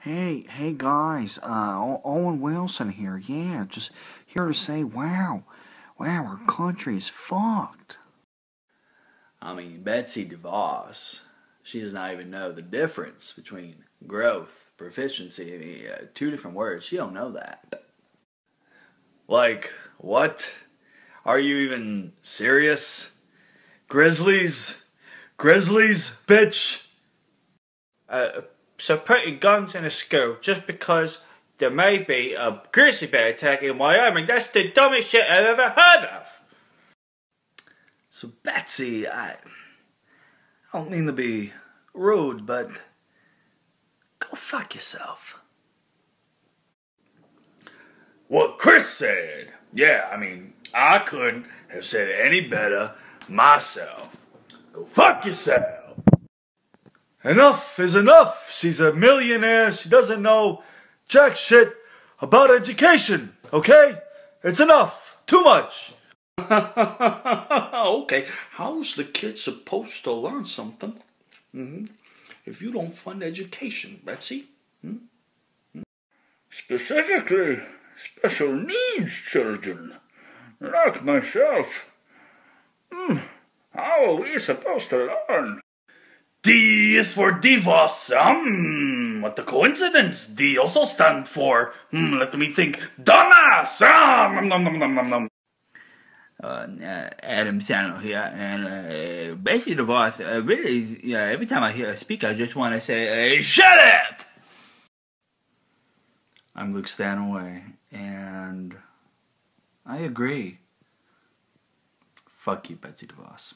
Hey, hey guys, uh, Owen Wilson here. Yeah, just here to say, wow, wow, our country is fucked. I mean, Betsy DeVos, she does not even know the difference between growth, proficiency, I mean, uh, two different words. She don't know that. Like, what? Are you even serious? Grizzlies? Grizzlies, bitch? Uh, so putting guns in a school just because there may be a grizzly bear attack in Wyoming, that's the dumbest shit I've ever heard of. So, Betsy, I, I don't mean to be rude, but go fuck yourself. What Chris said. Yeah, I mean, I couldn't have said it any better myself. Go fuck yourself. Enough is enough. She's a millionaire. She doesn't know jack shit about education. Okay? It's enough. Too much. okay, how's the kid supposed to learn something mm-hmm. if you don't fund education, Betsy? Hmm? Hmm? Specifically, special needs children, like myself. Hmm. How are we supposed to learn? D is for DeVos. Um, what the coincidence? D also stand for, hmm, let me think, dumbass. Um, nom, nom, nom, nom, nom. Uh, Adam Sandler here, and uh, basically the voice, uh, really, yeah, every time I hear her speak, I just want to say, hey, shut up! I'm Luke Stanaway, and I agree. Fuck you, Betsy DeVos.